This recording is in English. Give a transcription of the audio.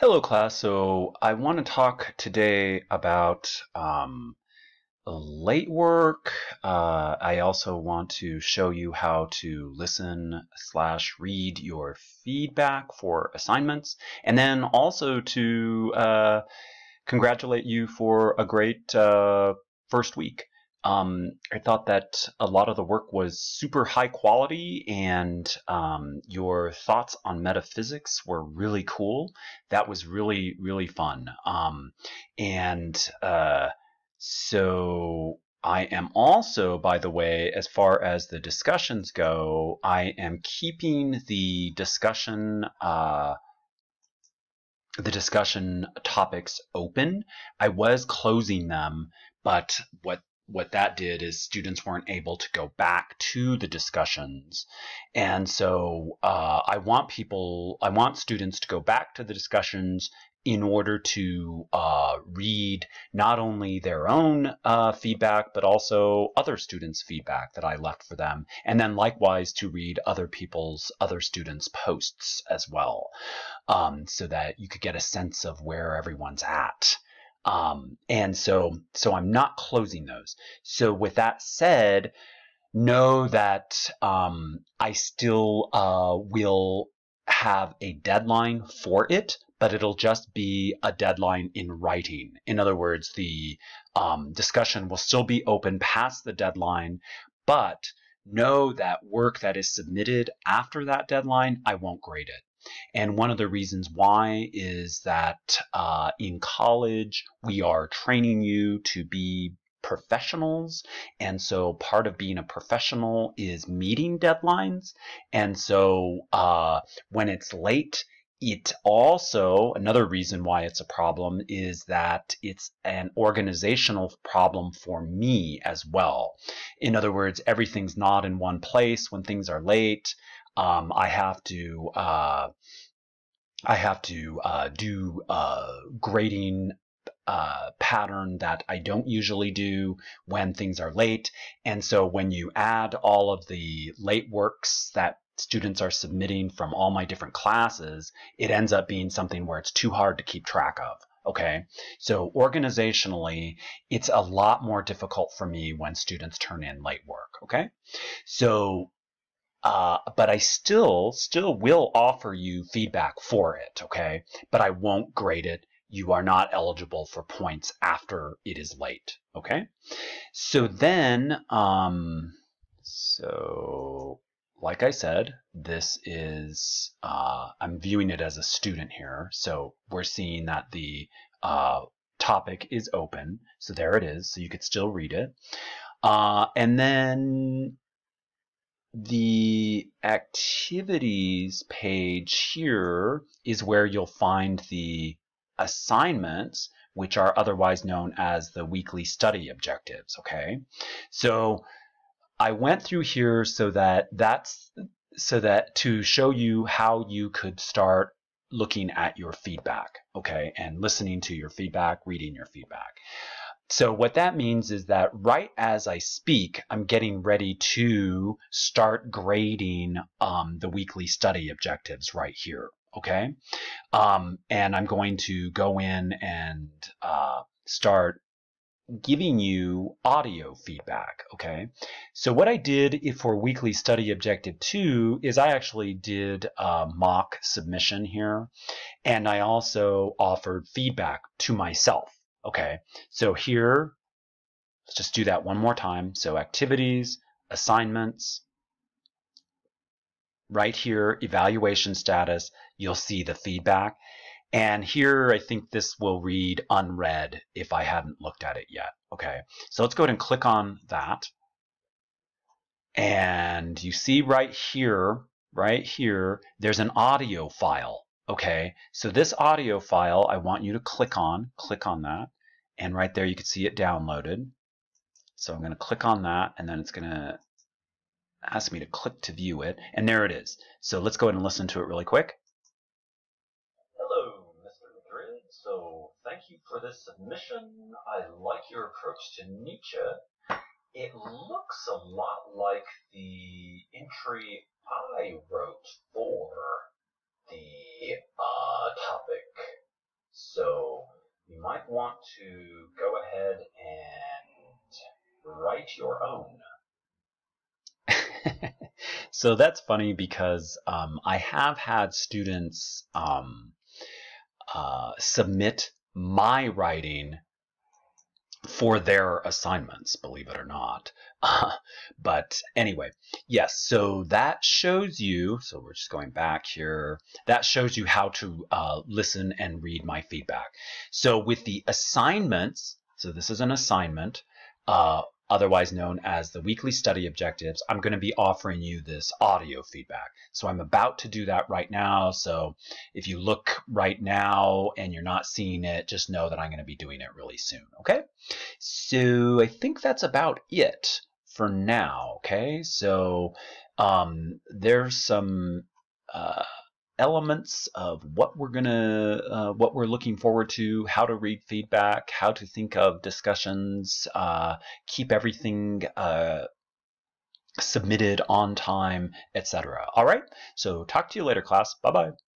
Hello class, so I want to talk today about um, late work. Uh, I also want to show you how to listen slash read your feedback for assignments and then also to uh, congratulate you for a great uh, first week. Um, I thought that a lot of the work was super high quality and um, your thoughts on metaphysics were really cool. That was really, really fun. Um, and uh, so I am also, by the way, as far as the discussions go, I am keeping the discussion uh, the discussion topics open. I was closing them, but what what that did is students weren't able to go back to the discussions. And so uh, I want people, I want students to go back to the discussions in order to uh, read not only their own uh, feedback, but also other students' feedback that I left for them. And then likewise to read other people's, other students' posts as well, um, so that you could get a sense of where everyone's at. Um, and so, so I'm not closing those. So with that said, know that um, I still uh, will have a deadline for it, but it'll just be a deadline in writing. In other words, the um, discussion will still be open past the deadline, but know that work that is submitted after that deadline, I won't grade it. And one of the reasons why is that uh, in college, we are training you to be professionals. And so part of being a professional is meeting deadlines. And so uh, when it's late, it also, another reason why it's a problem is that it's an organizational problem for me as well. In other words, everything's not in one place when things are late um, I have to uh, I have to uh, do uh, grading uh, pattern that I don't usually do when things are late. And so when you add all of the late works that students are submitting from all my different classes, it ends up being something where it's too hard to keep track of. Okay, so organizationally, it's a lot more difficult for me when students turn in late work. Okay, so uh, but I still still will offer you feedback for it, okay? But I won't grade it. You are not eligible for points after it is late, okay? So then, um, so like I said, this is, uh, I'm viewing it as a student here. So we're seeing that the uh, topic is open. So there it is. So you could still read it. Uh, and then the activities page here is where you'll find the assignments, which are otherwise known as the weekly study objectives, okay? So I went through here so that that's so that to show you how you could start looking at your feedback, okay, and listening to your feedback, reading your feedback. So what that means is that right as I speak, I'm getting ready to start grading um, the weekly study objectives right here. Okay. Um, and I'm going to go in and uh, start giving you audio feedback. Okay. So what I did for weekly study objective two is I actually did a mock submission here. And I also offered feedback to myself. Okay, so here, let's just do that one more time. So activities, assignments, right here, evaluation status, you'll see the feedback. And here, I think this will read unread if I hadn't looked at it yet. Okay, so let's go ahead and click on that. And you see right here, right here, there's an audio file. Okay, so this audio file I want you to click on, click on that, and right there you can see it downloaded. So I'm going to click on that and then it's going to ask me to click to view it, and there it is. So let's go ahead and listen to it really quick. Hello, Mr. Madrid. So thank you for this submission. I like your approach to Nietzsche. It looks a lot like the entry I wrote for the uh, topic want to go ahead and write your own. so that's funny because um, I have had students um, uh, submit my writing for their assignments, believe it or not. Uh, but anyway, yes, so that shows you, so we're just going back here, that shows you how to uh, listen and read my feedback. So with the assignments, so this is an assignment, uh, otherwise known as the weekly study objectives, I'm going to be offering you this audio feedback. So I'm about to do that right now. So if you look right now and you're not seeing it, just know that I'm going to be doing it really soon. Okay. So I think that's about it for now. Okay. So um, there's some uh, elements of what we're gonna uh, what we're looking forward to how to read feedback how to think of discussions uh, keep everything uh, submitted on time etc all right? So talk to you later class. Bye bye